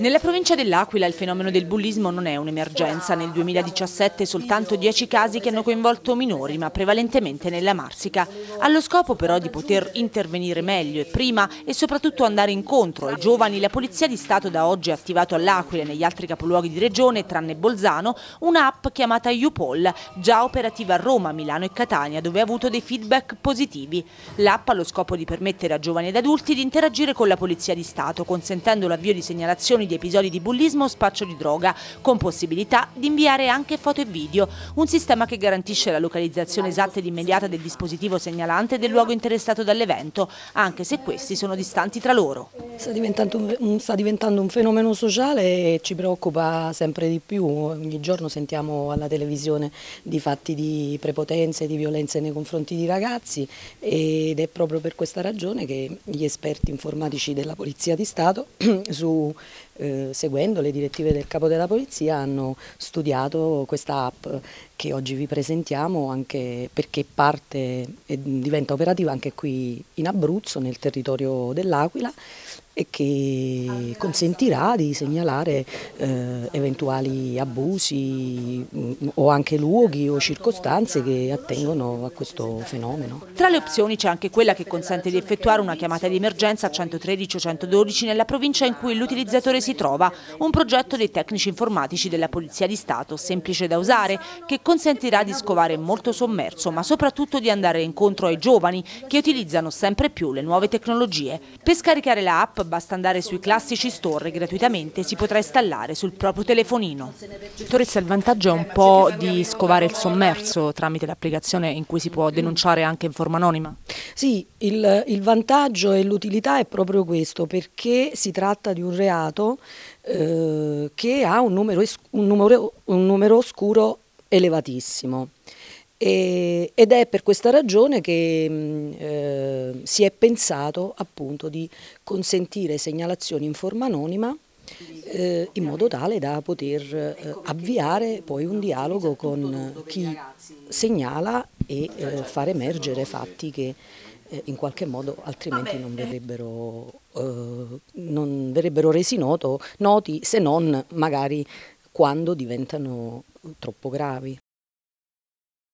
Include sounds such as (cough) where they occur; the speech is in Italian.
Nella provincia dell'Aquila il fenomeno del bullismo non è un'emergenza. Nel 2017 soltanto 10 casi che hanno coinvolto minori, ma prevalentemente nella Marsica. Allo scopo però di poter intervenire meglio e prima e soprattutto andare incontro ai giovani, la Polizia di Stato da oggi ha attivato all'Aquila e negli altri capoluoghi di regione, tranne Bolzano, un'app chiamata UPOL, già operativa a Roma, Milano e Catania, dove ha avuto dei feedback positivi. L'app ha lo scopo di permettere a giovani ed adulti di interagire con la Polizia di Stato, consentendo l'avvio di segnalazioni di episodi di bullismo o spaccio di droga, con possibilità di inviare anche foto e video. Un sistema che garantisce la localizzazione esatta ed immediata del dispositivo segnalante del luogo interessato dall'evento, anche se questi sono distanti tra loro. Sta diventando, un, sta diventando un fenomeno sociale e ci preoccupa sempre di più. Ogni giorno sentiamo alla televisione di fatti di prepotenza e di violenze nei confronti di ragazzi ed è proprio per questa ragione che gli esperti informatici della Polizia di Stato (clears throat) su eh, seguendo le direttive del capo della polizia hanno studiato questa app che oggi vi presentiamo anche perché parte e diventa operativa anche qui in Abruzzo, nel territorio dell'Aquila e che consentirà di segnalare eh, eventuali abusi mh, mm, o anche luoghi o circostanze che attengono a questo fenomeno. Tra le opzioni c'è anche quella che consente di effettuare una chiamata di emergenza a 113 o 112 nella provincia in cui l'utilizzatore si trova, un progetto dei tecnici informatici della Polizia di Stato, semplice da usare, che consentirà di scovare molto sommerso, ma soprattutto di andare incontro ai giovani che utilizzano sempre più le nuove tecnologie. Per scaricare la app basta andare sui classici store gratuitamente si potrà installare sul proprio telefonino. Dottoressa, il vantaggio è un po' di scovare il sommerso tramite l'applicazione in cui si può denunciare anche in forma anonima? Sì, il, il vantaggio e l'utilità è proprio questo, perché si tratta di un reato eh, che ha un numero, un numero, un numero oscuro elevatissimo. E, ed è per questa ragione che mm, eh, si è pensato appunto di consentire segnalazioni in forma anonima eh, in modo tale da poter eh, avviare poi un dialogo con chi segnala e eh, far emergere fatti che eh, in qualche modo altrimenti non verrebbero, eh, non verrebbero resi noto, noti se non magari quando diventano troppo gravi.